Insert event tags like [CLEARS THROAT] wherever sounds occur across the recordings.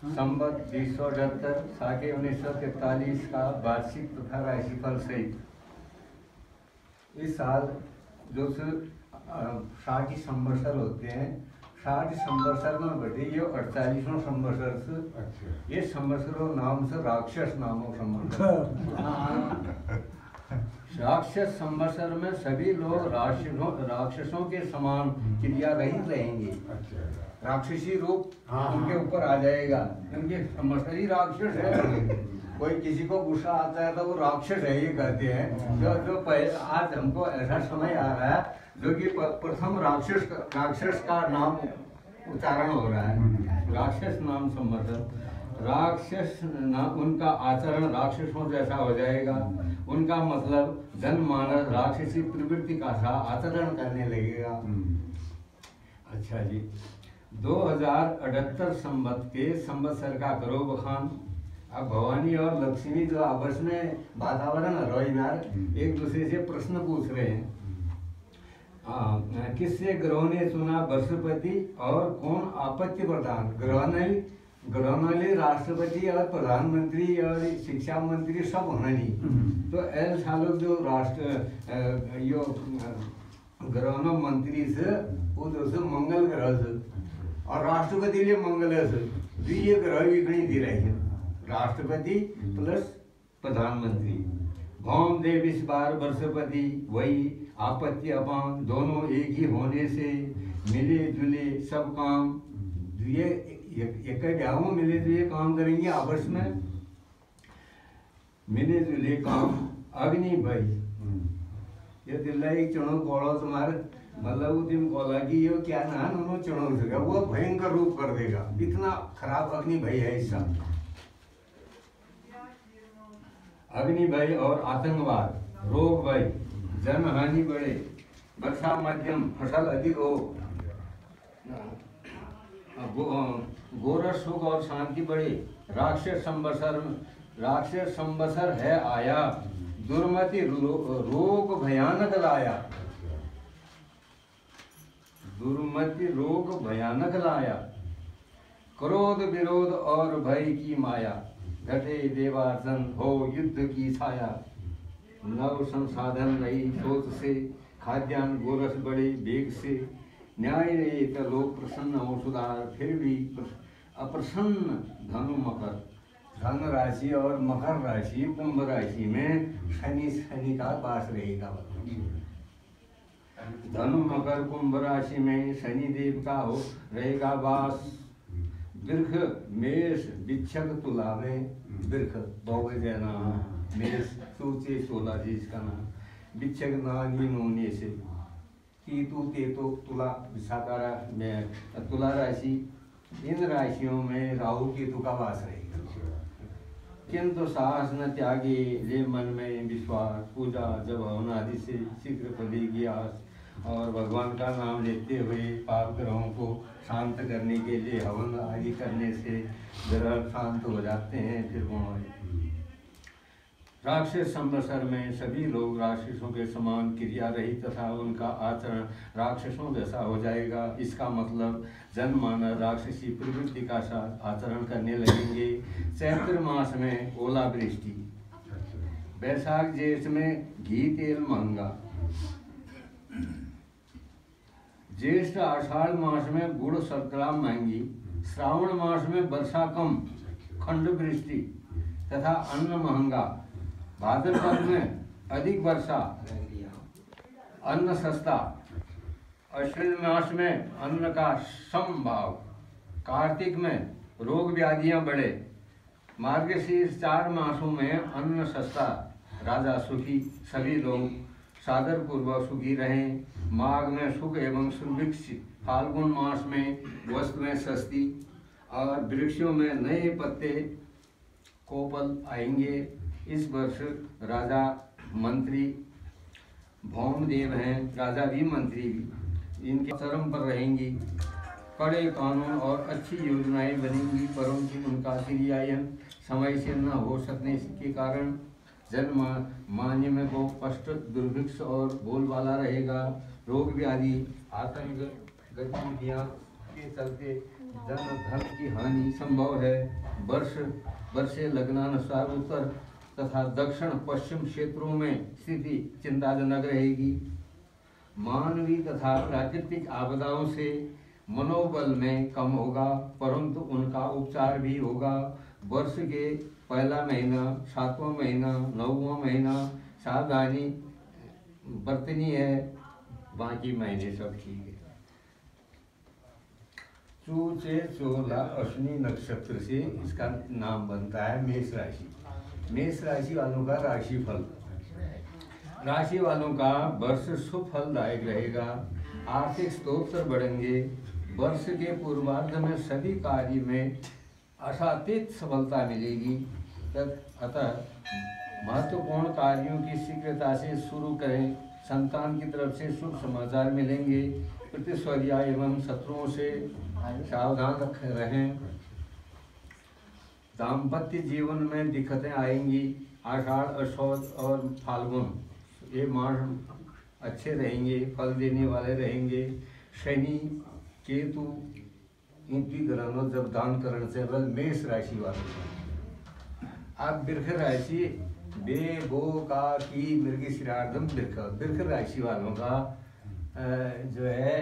संबत बीस सौ अठहत्तर साके उन्नीस सौ तैतालीस का वार्षिक तथा राशिफल सहित। इस साल जो साठ संवत्सर होते हैं साठ संवत्सर में बढ़े ये अड़तालीसों संवत्सर से अच्छा। ये संवत्सरों नाम से राक्षस नामों संवत्सर। राक्षस संवत्सर में सभी लोग राक्षसों राक्षसों के समान क्रिया रहित रहेंगे। अच्छा। राक्षसी रूप हाँ, उनके हाँ। ऊपर आ जाएगा। क्योंकि ही राक्षस है। कोई किसी को गुस्सा आता है तो वो राक्षस है ये कहते हैं। जो जो पहले आज हमको ऐसा समय आ रहा है जो कि प्रथम राक्षस राक्षस का नाम उच्चारण हो रहा है। राक्षस नाम संवत्सर राक्षस ना उनका आचरण राक्षसों जैसा हो जाएगा। उनका मतलब जनमानस राक्षसी प्रवृत्ति का सा आचरण करने लगेगा। अच्छा जी। दो हज़ार अठहत्तर संबत के संवत्सर का करो बखान। अब भवानी और लक्ष्मी जो आपस में वातावरण रोइनार एक दूसरे से प्रश्न पूछ रहे हैं। किससे ग्रह ने चुना बृहस्पति और कौन आपत्ति प्रधान? ग्रह ने ग्रह ने राष्ट्रपति और प्रधानमंत्री और शिक्षा मंत्री सब होना नहीं। तो एल सालों जो राष्ट्र यो अ, ग्रह मंत्री से वो दोस्तों मंगल ग्रह से। और राष्ट्रपति लिए मंगल है द्वितीय ग्रह विकणी दे रही राष्ट्रपति प्लस प्रधानमंत्री। भौम देव इस बार बृहस्पति, वही आपत्ति अपान, दोनों एक ही होने से मिले जुले सब काम। ये एक ब्याह मिले जुले काम करेंगे आपस में। मिले जुले काम, अग्नि भाई। ये दिल्लाई चुनो कोड़ो तुम्हारे मतलब दिन कोला की ये क्या ना उन्होंने चुनो सका वो भयंकर रूप कर देगा। इतना खराब अग्नि भय है इस साल। अग्नि भय और आतंकवाद रोग भय जन हानि बढ़े, वर्षा मध्यम, फ़सल अधिक हो। गो- गोरस सुख और शांति बढ़े। राक्षस संवत्सर राक्षस संवत्सर है आया। दुर्मति रो- रोग भयानक लाया। दुर्मति रोग भयानक लाया। क्रोध विरोध और भय की माया, घटे देवार्जन हो युद्ध की छाया। नव संसाधन रही सोच से, खाद्यान्न गोरस बड़े वेग से। न्याय रहे तो लोग प्रसन्न हो सुधार, फिर भी अप्रसन्न धनु मकर। धन राशि और मकर राशि, कुंभ राशि में शनि शनि का वास रहेगा धनु मकर कुंभ राशि में शनि देव का हो, रहेगा वास। वृक्ष मेष विच्छक तुला में वृक्ष बौगे जैना मेष, सूचे सोलह जी इसका नाम। विच्छक नानी नोने से कीतु तेतो तुला, विशाखा में तुला राशि। इन राशियों में राहु, केतु का वास रहेगा। किंतु साहस न त्यागे ले मन में विश्वास, पूजा, जब हवन आदि से शीघ्र फलेगी आस, और भगवान का नाम लेते हुए पाप ग्रहों को शांत करने के लिए हवन आदि करने से ग्रह शांत हो जाते हैं, फिर वहाँ राक्षस संवत्सर में सभी लोग राक्षसों के समान क्रिया रही तथा उनका आचरण राक्षसों जैसा हो जाएगा। इसका मतलब जनमानस राक्षसी प्रवृत्ति का साथ आचरण करने लगेंगे। चैत्र मास में ओलावृष्टि। बैसाख जेठ में घी तेल महँगा। ज्येष्ठ आषाढ़ मास में गुड़ शर्करा महँगी। श्रावण मास में वर्षा कम, खंड वृष्टि तथा अन्न महँगा। भाद्रपद में अधिक वर्षा। अन्न सस्ता। अश्विन मास में अन्न का सम भाव कार्तिक में रोग व्याधियाँ बढ़े। मार्गशीर्ष चार मासों में अन्न सस्ता। राजा सुखी, सभी लोग सादर पूर्वक सुखी रहें। माघ में सुख एवं सुभिक्ष फाल्गुन मास में वस्तुएँ सस्ती। और वृक्षों में नए पत्ते, कोपल आएँगे। इस वर्ष राजा मंत्री भौमदेव हैं, राजा भी मंत्री भी, इनके चरम पर रहेंगी। कड़े कानून और अच्छी योजनाएँ बनेंगी, परंतु उनका क्रियायन समय से न हो सकने के कारण जन मान्य में को कष्ट, दुर्भिक्ष और बोलबाला रहेगा। रोग व्याधि, आतंक, गतिविधियाँ के चलते जन धन की हानि संभव है। वर्ष, वर्षे लग्नानुसार उत्तर तथा दक्षिण पश्चिम क्षेत्रों में स्थिति चिंताजनक रहेगी। मानवीय तथा प्राकृतिक आपदाओं से मनोबल में कम होगा, परंतु उनका उपचार भी होगा। वर्ष के पहला महीना, सातवां महीना, नौवां महीना, सावधानी बरतनी है, बाकी महीने सब ठीक है। चूचे चोला अश्विनी नक्षत्र से इसका नाम बनता है मेष राशि। मेष राशि वालों का राशि फल राशि वालों का वर्ष शुभ फलदायक रहेगा। आर्थिक स्रोत बढ़ेंगे। वर्ष के पूर्वार्ध में सभी कार्य में असातीत सफलता मिलेगी। अतः महत्वपूर्ण कार्यों की शीघ्रता से शुरू करें। संतान की तरफ़ से शुभ समाचार मिलेंगे। प्रतिस्वर्या एवं शत्रुओं से सावधान रख। रहें दाम्पत्य जीवन में दिक्कतें आएँगी, आषाढ़ अशौच और फाल्गुन। ये माह अच्छे रहेंगे, फल देने वाले रहेंगे। शनि, केतु, इनकी ग्रहों जब दान करण से बल मेष राशि वाले आप वृक्ष राशि बे गो का, की मृग श्रार्धम वृक्ष। वृक्ष राशि वालों का जो है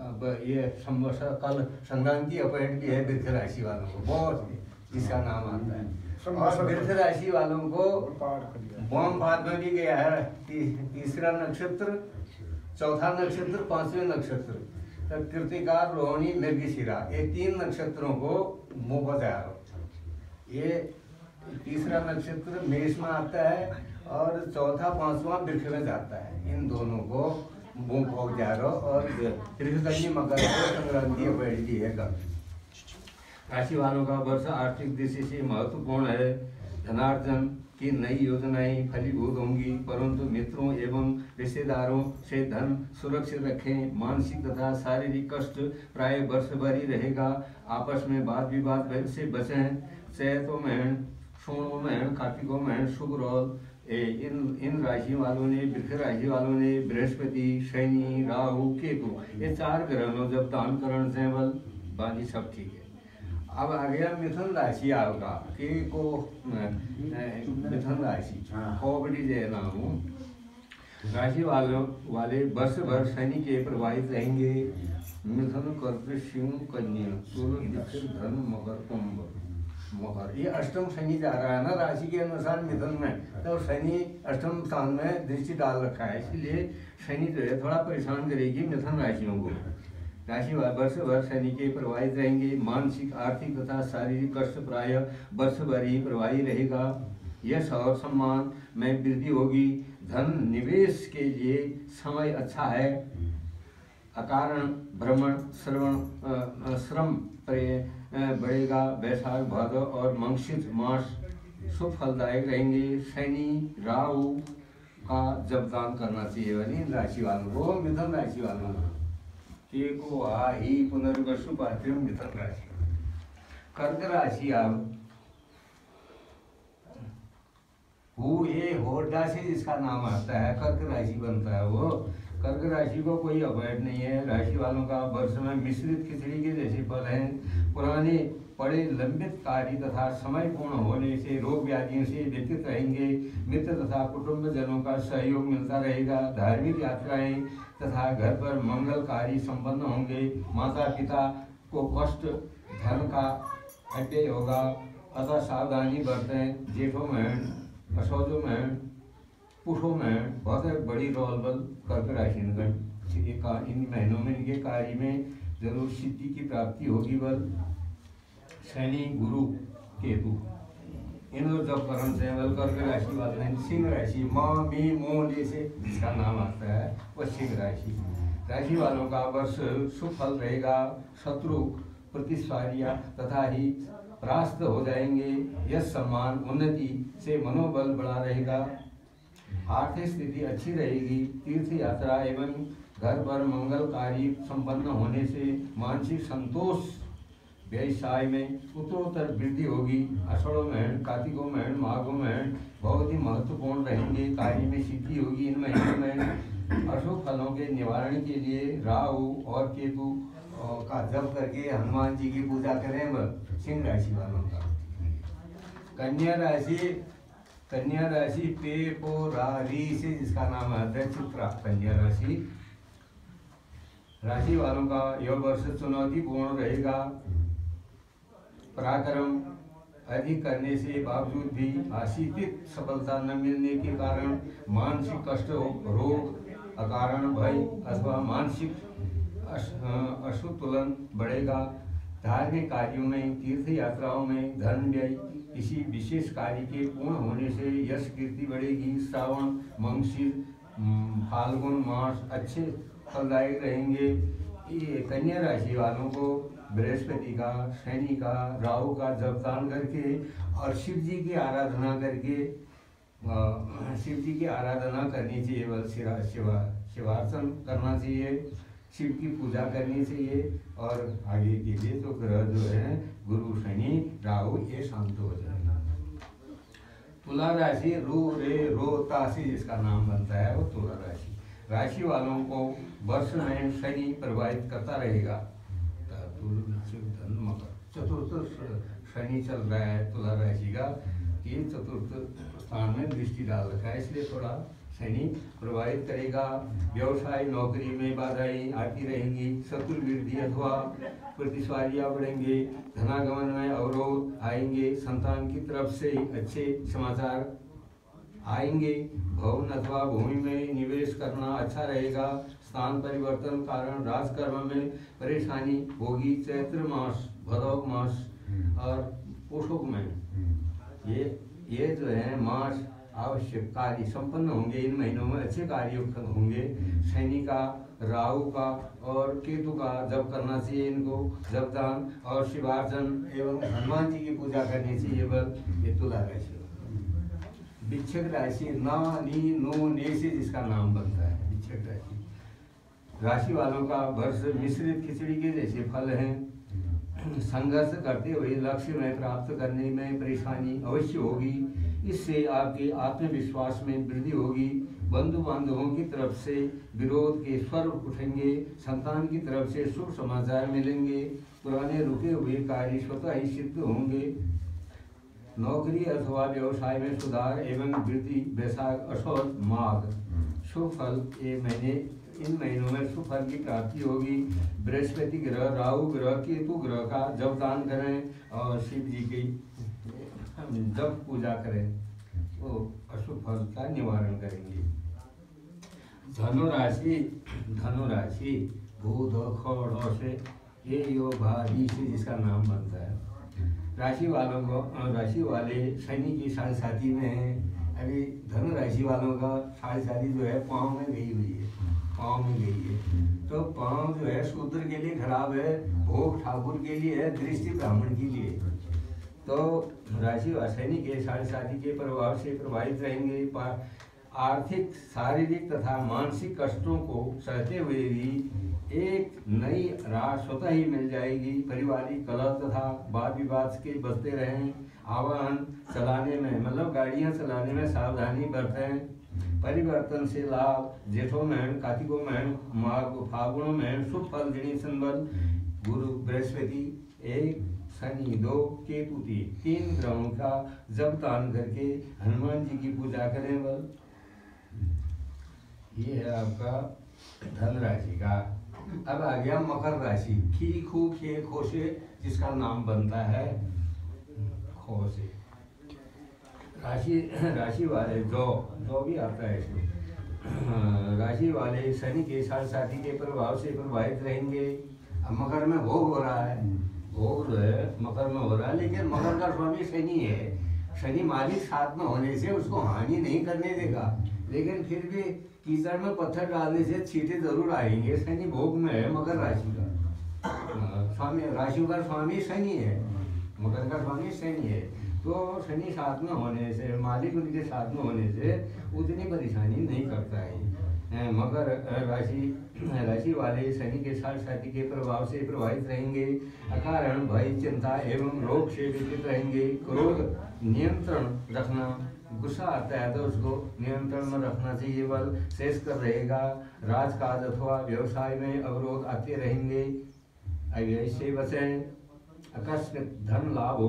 अब ये कल संक्रांति अपॉइंट भी है वृक्ष राशि वालों को बहुत इसका नाम आता है। और वृक्ष राशि वालों को बॉम बाद में भी गया है तीसरा नक्षत्र चौथा नक्षत्र पाँचवें नक्षत्र कृतिकार कृतिका रोहिणी मृगशिरा ये तीन नक्षत्रों को मुँह बजा ये तीसरा नक्षत्र मेष में आता है और चौथा, पांचवा वृक्ष में जाता है। इन दोनों को मुँह भोग जा और त्रिकन्या मकर संक्रांति बैठती है राशि वालों का वर्ष आर्थिक दृष्टि से महत्वपूर्ण है। धनार्जन की नई योजनाएँ फलीभूत होंगी, परंतु मित्रों एवं रिश्तेदारों से धन सुरक्षित रखें। मानसिक तथा शारीरिक कष्ट प्राय वर्ष भर ही रहेगा। आपस में वाद विवाद से बचें सेहतों में कार्तिकों में शुभ रोल इन इन राशि वालों ने वृक्ष राशि वालों ने बृहस्पति शनि राहु केतु ये चार ग्रहों जब दान करण से बल बाकी सब ठीक है। अब आ गया मिथुन राशि आपका के को मिथुन राशि खोबड़ी जय नाम राशि वालों वाले वर्ष भर शनि के प्रभावित रहेंगे। मिथुन कर्क सिंह कन्या सूर्य धन मकर कुंभ। मोहर। ये अष्टम शनि जा रहा है ना, राशि के अनुसार मिथुन में। तो शनि अष्टम स्थान में दृष्टि डाल रखा है, इसलिए शनि जो है थोड़ा परेशान करेगी मिथुन राशियों को। राशि वर्ष भर शनि के प्रवाहित रहेंगे, मानसिक, आर्थिक तथा शारीरिक कष्ट प्राय वर्ष भर ही प्रवाही रहेगा। यश और सम्मान में वृद्धि होगी। धन निवेश के लिए समय अच्छा है। अकारण, भ्रमण, श्रवण श्रम बढ़ेगा, बैसाख, भादव और मंगशित मास शुभ फलदायक रहेंगे। शनि, राहु का जब दान करना चाहिए यानी राशि वालों को, मिथुन राशि वालों को। को आ ही पुनर्वसु पात्र मिथुन राशि। कर्क राशि आप हु ये होडा से जिसका नाम आता है, कर्क राशि बनता है वो। कर्क राशि को कोई अवॉइड नहीं है। राशि वालों का वर्ष में मिश्रित खिचड़ी के जैसे फल हैं। पुराने, पड़े, लंबित कार्य तथा समय पूर्ण होने से रोग व्याधियों से व्यतीत रहेंगे। मित्र तथा कुटुंब जनों का सहयोग मिलता रहेगा। धार्मिक यात्राएँ तथा घर पर मंगल कार्य संपन्न होंगे। माता पिता को कष्ट, धन का अव्यय होगा। अतः सावधानी बरतें। जेठों में असौजों में पुरुषों में, बहुत बड़ी रोल बल कर्क राशि इन महीनों में इनके कार्य में ज़रूर सिद्धि की प्राप्ति होगी बल। शनि, गुरु, केतु। इन जब करण से बल कर्क राशि वाले हैं सिंह राशि, माँ, मी, मोह जैसे जिसका नाम आता है वह सिंह राशि। राशि वालों का वर्ष सुफल रहेगा। शत्रु प्रतिस्वारिया तथा ही परास्त हो जाएँगे। यह सम्मान, उन्नति से मनोबल बढ़ा रहेगा। आर्थिक स्थिति अच्छी रहेगी तीर्थ यात्रा एवं घर पर मंगल कार्य संपन्न होने से मानसिक संतोष व्यवसाय में उत्तरोत्तर वृद्धि होगी। अषाढ़ों में कार्तिकों में माघों में बहुत ही महत्वपूर्ण रहेंगे। कार्य में सिद्धि होगी इन महीनों में। अशोक फलों के निवारण के लिए राहु और केतु का जप करके हनुमान जी की पूजा करें। सिंह राशि वालों का। कन्या राशि कन्या राशि पे पो से, जिसका नाम है चित्रा कन्या राशि। राशि वालों का यह वर्ष चुनौती पूर्ण रहेगा। पराक्रम अधिक करने से बावजूद भी आशीतित सफलता न मिलने के कारण मानसिक कष्ट, रोग, अकारण भय अथवा मानसिक असुतुलन बढ़ेगा। धार्मिक कार्यों में तीर्थ यात्राओं में धन व्यय किसी विशेष कार्य के पूर्ण होने से यश कीर्ति बढ़ेगी। श्रावण मंगशीर फाल्गुन मास अच्छे फलदायक रहेंगे। ये कन्या राशि वालों को बृहस्पति का, शनि का, राहु का जप दान करके और शिव जी की आराधना करके शिव जी की आराधना करनी चाहिए। शिवा शिवा, शिवार्चन करना चाहिए। शिव की पूजा करनी चाहिए और आगे के लिए तो ग्रह जो है, गुरु, शनि, राहु, ये शांत हो जाए तुला राशि, रू, रे, रो ताशी जिसका नाम बनता है, वो तुला राशि। राशि वालों को वर्ष में शनि प्रभावित करता रहेगा। चतुर्थ शनि चल रहा है तुला राशि का। ये चतुर्थ स्थान में दृष्टि डाल रखा है। इसलिए थोड़ा शनि प्रभावित करेगा। व्यवसाय, नौकरी में बाधाएँ आती रहेंगी शत्रु वृद्धि अथवा प्रतिस्वारियाँ बढ़ेंगे, धनागमन में अवरोध आएँगे, संतान की तरफ़ से अच्छे समाचार आएँगे, भवन अथवा भूमि में निवेश करना अच्छा रहेगा। स्थान परिवर्तन कारण राजकर्म में परेशानी होगी। चैत्र मास, भदौ मास और पोषक में ये ये जो है मास आवश्यक कार्य संपन्न होंगे। इन महीनों में अच्छे कार्य होंगे। शनि का राहु का और केतु का जब करना चाहिए इनको। जब दान और शिवार्जन एवं हनुमान जी की पूजा करनी चाहिए बल ये तुला राशि। भिक्षक राशि ना नी नो ने से जिसका नाम बनता है। भिक्षक राशि। राशि वालों का वर्ष मिश्रित खिचड़ी के जैसे फल हैं। संघर्ष करते हुए लक्ष्य में प्राप्त करने में परेशानी अवश्य होगी। इससे आपके आत्मविश्वास में वृद्धि होगी। बंधु बांधवों की तरफ़ से विरोध के स्वर उठेंगे। संतान की तरफ़ से शुभ समाचार मिलेंगे। पुराने रुके हुए कार्य स्वतः ही सिद्ध होंगे। नौकरी अथवा व्यवसाय में सुधार एवं वृद्धि वैशाख अशोक माघ। शुभ फल ये महीने इन महीनों में शुभ फल की प्राप्ति होगी। बृहस्पति ग्रह, राहु ग्रह, केतु ग्रह का जब दान करें और शिव जी की जब पूजा करें तो अशुभ फल का निवारण करेंगे। धनुराशि धनुराशि भूत खड़ से, ये योग भारी से जिसका नाम बनता है। राशि वालों को राशि वाले शनि की साढ़े साथी में है। अभी धनु राशि वालों का साढ़े साथी जो है, पाँव में गई हुई है। पाँव में गई है। तो पाँव जो है शूद्र के लिए खराब है, भोग ठाकुर के लिए है, दृष्टि ब्राह्मण के लिए। तो राशि अशनि के साढ़े शादी के प्रभाव से प्रभावित रहेंगे। आर्थिक, शारीरिक तथा मानसिक कष्टों को सहते हुए भी एक नई राह स्वतः ही मिल जाएगी। पारिवारिक कलह तथा वाद विवाद के बचते रहें। आवाहन, चलाने में मतलब गाड़ियाँ चलाने में सावधानी बरतें। परिवर्तन से लाभ, जेठो महीन कार्तिको महीन, माघ फागुन महीन, शुभ फल जनी संबल, गुरु, बृहस्पति, एक, शनि, दो केतु तीन तीन ग्रहों का जब दान करके हनुमान जी की पूजा करें बल। ये है आपका धन राशि का। अब आ गया मकर राशि। खी, खू, खे, खोशे, जिसका नाम बनता है खोसे राशि राशि वाले दो दो भी आता है इसमें। [CLEARS THROAT] राशि वाले शनि के साथ साथी के प्रभाव से प्रभावित रहेंगे। अब मकर में भोग हो रहा है। भोग है, मकर में हो रहा है, लेकिन मकर का स्वामी शनि है। शनि मालिक साथ में होने से उसको हानि नहीं करने देगा। लेकिन फिर भी कीचड़ में पत्थर डालने से छीटे ज़रूर आएँगे। शनि भोग में है मकर राशि का। स्वामी, राशि का स्वामी शनि है। मकर का स्वामी शनि है। तो शनि साथ में होने से मालिक उनके साथ में होने से उतनी परेशानी नहीं करता है। मगर राशि राशि वाले शनि के साथ साथी के प्रभाव से प्रभावित रहेंगे। अकारण भय चिंता एवं रोग से विचलित रहेंगे। क्रोध नियंत्रण रखना गुस्सा आता है तो उसको नियंत्रण में रखना चाहिए बल शेष कर रहेगा। राजकाज अथवा व्यवसाय में अवरोध आते रहेंगे। अव्यय से बचें। अकस्मात धन लाभ हो,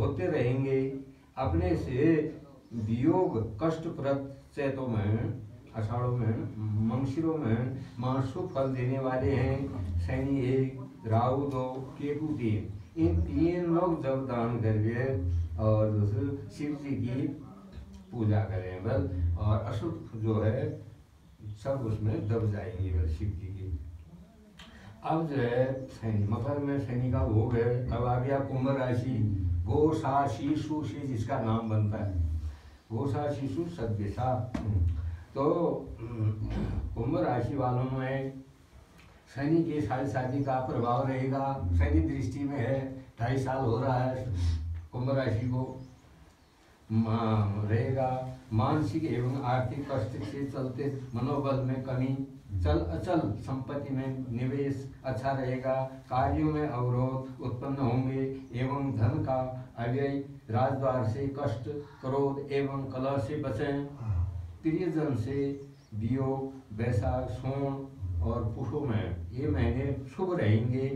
होते रहेंगे। अपने से वियोग कष्टप्रद चैतों में अषाढ़ों में, मंगशिरों में मासु फल देने वाले हैं। शनि एक, राहु दो, केतु तीन। इन तीन लोग जब दान करके और शिव जी की पूजा करें बस। और अशुभ जो है, सब उसमें दब जाएँगे, बस शिव जी की। अब जो है, शनि, मकर में शनि का भोग है। अब आ गया कुंभ राशि। गो सा शिशु से जिसका नाम बनता है। वो सा। शिशु सददिशा तो कुंभ राशि वालों में शनि के साढ़े शादी का प्रभाव रहेगा। शनि दृष्टि में है, ढाई साल हो रहा है कुंभ राशि को। रहेगा। मानसिक एवं आर्थिक कष्ट से चलते मनोबल में कमी, चल अचल संपत्ति में निवेश अच्छा रहेगा। कार्यों में अवरोध उत्पन्न होंगे एवं धन का अव्यय, राजद्वार से कष्ट, क्रोध एवं कलह से बचें। प्रियजन से वियोग वैशाख सोम और पुषो में ये महीने शुभ रहेंगे।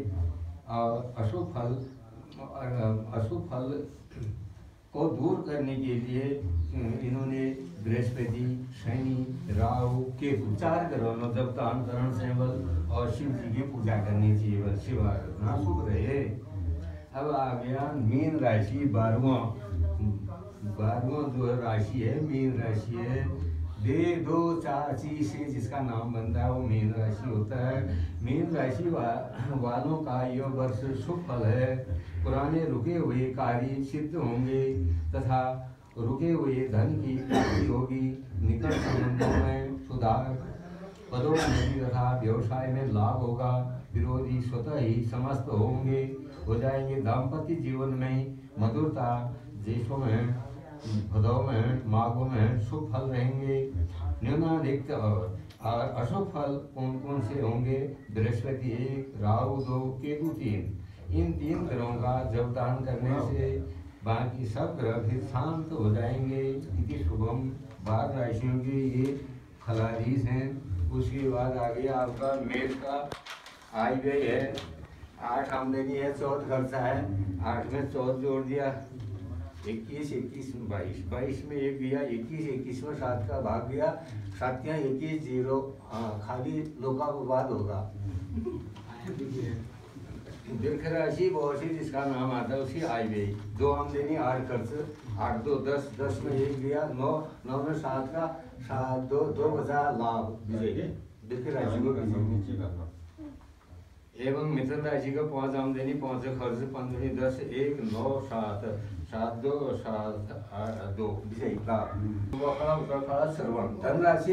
और अशुभ फल अशुभ फल को दूर करने के लिए इन्होंने बृहस्पति शनि राहु के चार ग्रहों करण से बल और शिव जी की पूजा करनी चाहिए बल शिव आराधना शुभ रहे। अब आ गया मीन राशि बारहवा। बारहवा जो राशि है मीन राशि है। दे दो चाची से जिसका नाम बनता है वो मीन राशि होता है। मीन राशि वा, वालों का यह वर्ष शुभ फल है। पुराने रुके हुए कार्य सिद्ध होंगे तथा रुके हुए धन की प्राप्ति होगी। निकट संबंधों में सुधार पदोन्नति तथा व्यवसाय में लाभ होगा। विरोधी स्वतः ही समस्त होंगे। हो जाएँगे दाम्पत्य जीवन में मधुरता। देशों में, भदों में, माघों में शुभ फल रहेंगे। न्यूनाधिक और और अशुभ फल कौन कौन से होंगे? बृहस्पति एक, राहु दो, केतु तीन। इन तीन ग्रहों का जब दान करने से बाकी सब ग्रह फिर शांत हो जाएँगे इति शुभम। राशियों के ये फलाधीश हैं। उसके बाद आगे आपका मेष का आई व्यय है। आठ आमदनी है चौथ खर्चा है। आठ में चौथ जोड़ दिया। इक्कीस इक्कीस में बाईस। बाईस में एक गया इक्कीस इक्कीस में सात का भाग गया सातियाँ इक्कीस ज़ीरो हाँ खाली लोका को बाद होगा [LAUGHS] दीर्घ राशि बहुत सी जिसका नाम आता है उसकी आय व्यय दो आमदनी आठ खर्च आठ दो दस दस में एक गया नौ नौ में सात का सात दो दो बचा लाभ। विजय राशि को एवं मिथुन राशि का पाँच आमदनी पाँच खर्च पंद्रह दस एक नौ सात सात दो सात दो। विजय लाभ। सर्वण धन राशि